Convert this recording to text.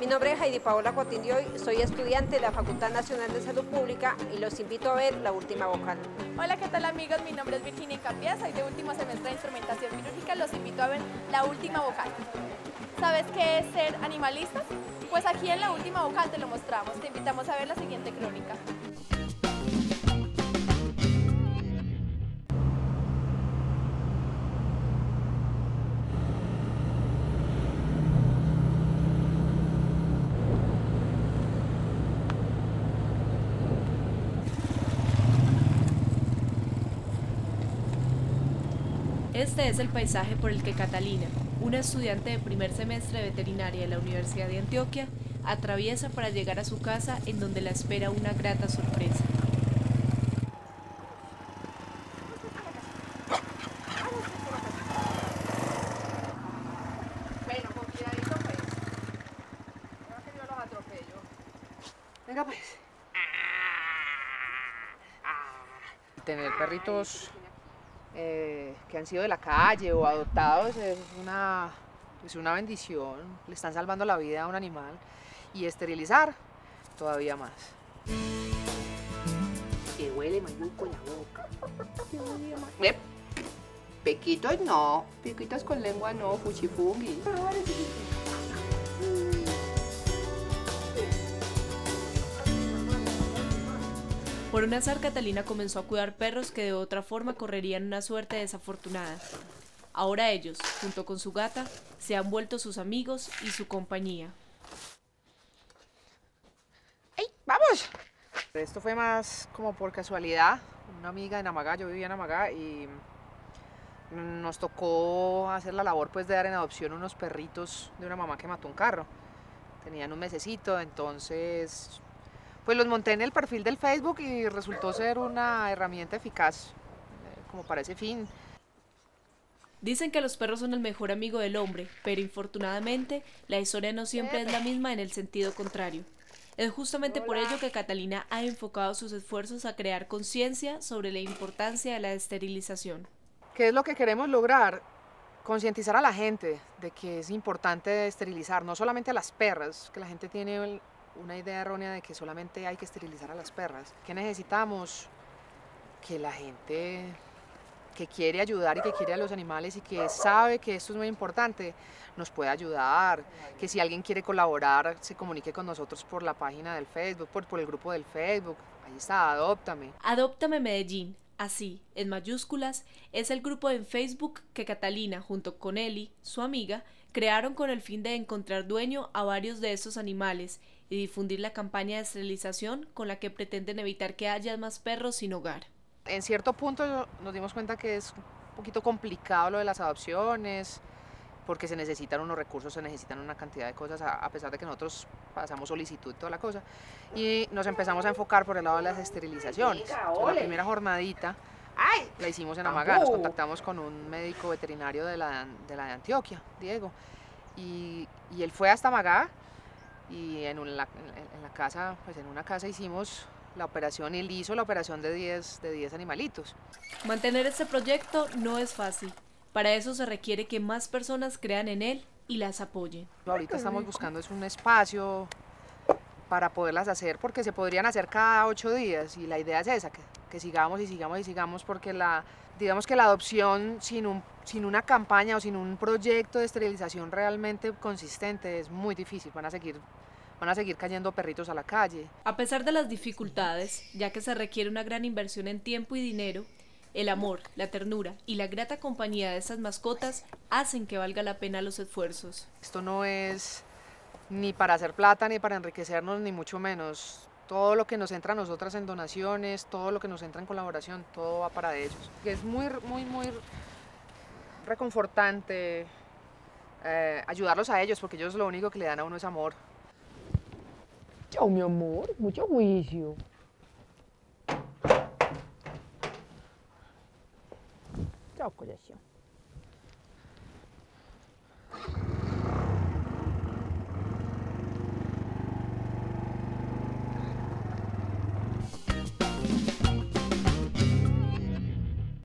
Mi nombre es Heidi Paola Coatindioy, soy estudiante de la Facultad Nacional de Salud Pública y los invito a ver La Última Vocal. Hola, ¿qué tal amigos? Mi nombre es Virginia Campias, soy de último semestre de Instrumentación Quirúrgica, los invito a ver La Última Vocal. ¿Sabes qué es ser animalista? Pues aquí en La Última Vocal te lo mostramos, te invitamos a ver la siguiente crónica. Este es el paisaje por el que Catalina, una estudiante de primer semestre de veterinaria de la Universidad de Antioquia, atraviesa para llegar a su casa en donde la espera una grata sorpresa. Bueno, con cuidadito pues. Creo que yo los atropello. Venga pues. Tener perritos eh, que han sido de la calle o adoptados es una, es una bendición. Le están salvando la vida a un animal. Y esterilizar todavía más. Que huele maluco en la boca. Eh, Pequitos no. Pequitos con lengua no. Fuchifungi. Por un azar, Catalina comenzó a cuidar perros que de otra forma correrían una suerte desafortunada. Ahora ellos, junto con su gata, se han vuelto sus amigos y su compañía. ¡Ey, vamos! Esto fue más como por casualidad. Una amiga de Namagá, yo vivía en Namagá y nos tocó hacer la labor pues de dar en adopción unos perritos de una mamá que mató un carro. Tenían un mesecito, entonces pues los monté en el perfil del Facebook y resultó ser una herramienta eficaz eh, como para ese fin. Dicen que los perros son el mejor amigo del hombre, pero infortunadamente la historia no siempre es la misma en el sentido contrario. Es justamente por ello que Catalina ha enfocado sus esfuerzos a crear conciencia sobre la importancia de la esterilización. ¿Qué es lo que queremos lograr? Concientizar a la gente de que es importante esterilizar, no solamente a las perras, que la gente tiene una idea errónea de que solamente hay que esterilizar a las perras. ¿Qué necesitamos? Que la gente que quiere ayudar y que quiere a los animales y que sabe que esto es muy importante, nos puede ayudar, que si alguien quiere colaborar, se comunique con nosotros por la página del Facebook, por, por el grupo del Facebook, ahí está, Adóptame. Adóptame Medellín, así, en mayúsculas, es el grupo en Facebook que Catalina, junto con Eli, su amiga, crearon con el fin de encontrar dueño a varios de estos animales y difundir la campaña de esterilización con la que pretenden evitar que haya más perros sin hogar. En cierto punto nos dimos cuenta que es un poquito complicado lo de las adopciones, porque se necesitan unos recursos, se necesitan una cantidad de cosas, a pesar de que nosotros pasamos solicitud y toda la cosa. Y nos empezamos a enfocar por el lado de las esterilizaciones. la primera jornadita la hicimos en Amagá, nos contactamos con un médico veterinario de la de, la de Antioquia, Diego, y, y él fue hasta Amagá y en, en, la casa, pues en una casa hicimos la operación, él hizo la operación de 10 de 10 animalitos. Mantener este proyecto no es fácil. Para eso se requiere que más personas crean en él y las apoyen. Ahorita estamos buscando es un espacio para poderlas hacer porque se podrían hacer cada ocho días y la idea es esa, que, que sigamos y sigamos y sigamos porque la, digamos que la adopción sin, un, sin una campaña o sin un proyecto de esterilización realmente consistente es muy difícil, van a seguir van a seguir cayendo perritos a la calle. A pesar de las dificultades, ya que se requiere una gran inversión en tiempo y dinero, el amor, la ternura y la grata compañía de esas mascotas hacen que valga la pena los esfuerzos. Esto no es ni para hacer plata, ni para enriquecernos, ni mucho menos. Todo lo que nos entra a nosotras en donaciones, todo lo que nos entra en colaboración, todo va para ellos. Es muy, muy, muy reconfortante eh, ayudarlos a ellos, porque ellos lo único que le dan a uno es amor. Chao, mi amor, mucho juicio. Chao, corazón.